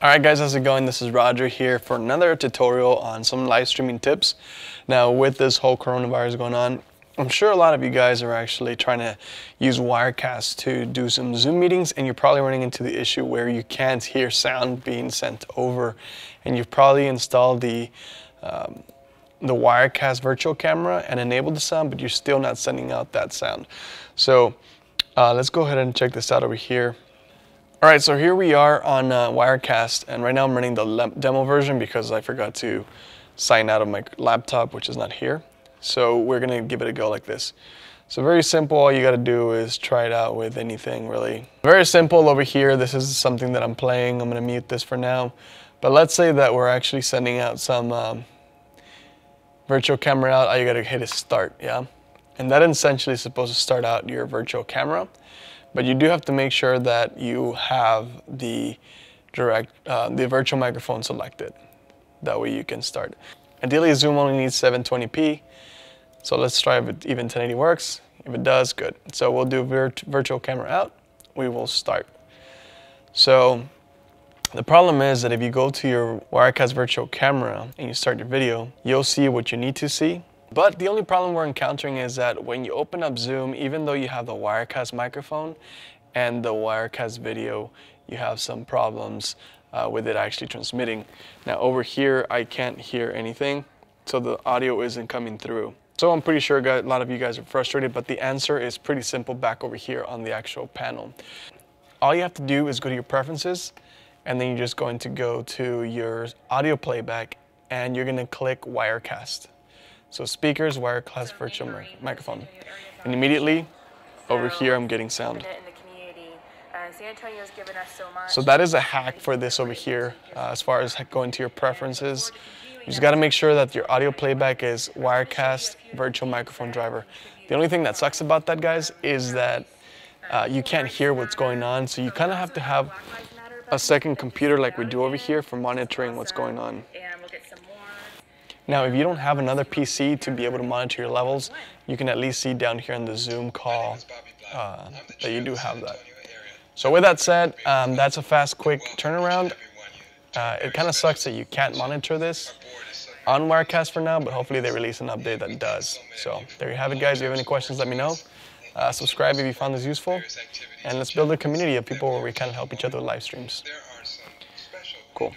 Alright guys, how's it going? This is Roger here for another tutorial on some live streaming tips. Now with this whole coronavirus going on, I'm sure a lot of you guys are actually trying to use Wirecast to do some Zoom meetings and you're probably running into the issue where you can't hear sound being sent over and you've probably installed the um, the Wirecast virtual camera and enabled the sound but you're still not sending out that sound. So uh, let's go ahead and check this out over here. All right, so here we are on uh, Wirecast, and right now I'm running the demo version because I forgot to sign out of my laptop, which is not here. So we're gonna give it a go like this. So very simple, all you gotta do is try it out with anything really. Very simple over here, this is something that I'm playing. I'm gonna mute this for now. But let's say that we're actually sending out some um, virtual camera out, all you gotta hit is start, yeah? And that essentially is supposed to start out your virtual camera. But you do have to make sure that you have the direct, uh, the virtual microphone selected. That way you can start. Ideally, Zoom only needs 720p. So let's try if it, even 1080 works. If it does, good. So we'll do virt virtual camera out. We will start. So the problem is that if you go to your Wirecast virtual camera and you start your video, you'll see what you need to see but the only problem we're encountering is that when you open up Zoom, even though you have the Wirecast microphone and the Wirecast video, you have some problems uh, with it actually transmitting. Now over here, I can't hear anything, so the audio isn't coming through. So I'm pretty sure a lot of you guys are frustrated, but the answer is pretty simple back over here on the actual panel. All you have to do is go to your preferences, and then you're just going to go to your audio playback, and you're gonna click Wirecast. So speakers, Wirecast virtual microphone. And immediately, over here, I'm getting sound. So that is a hack for this over here, uh, as far as going to your preferences. You just got to make sure that your audio playback is Wirecast virtual microphone driver. The only thing that sucks about that, guys, is that uh, you can't hear what's going on, so you kind of have to have a second computer like we do over here for monitoring what's going on. Now, if you don't have another PC to be able to monitor your levels, you can at least see down here in the Zoom call uh, that you do have that. So with that said, um, that's a fast, quick turnaround. Uh, it kind of sucks that you can't monitor this on Wirecast for now, but hopefully they release an update that does. So there you have it, guys. If you have any questions, let me know. Uh, subscribe if you found this useful. And let's build a community of people where we kind of help each other with live streams. Cool.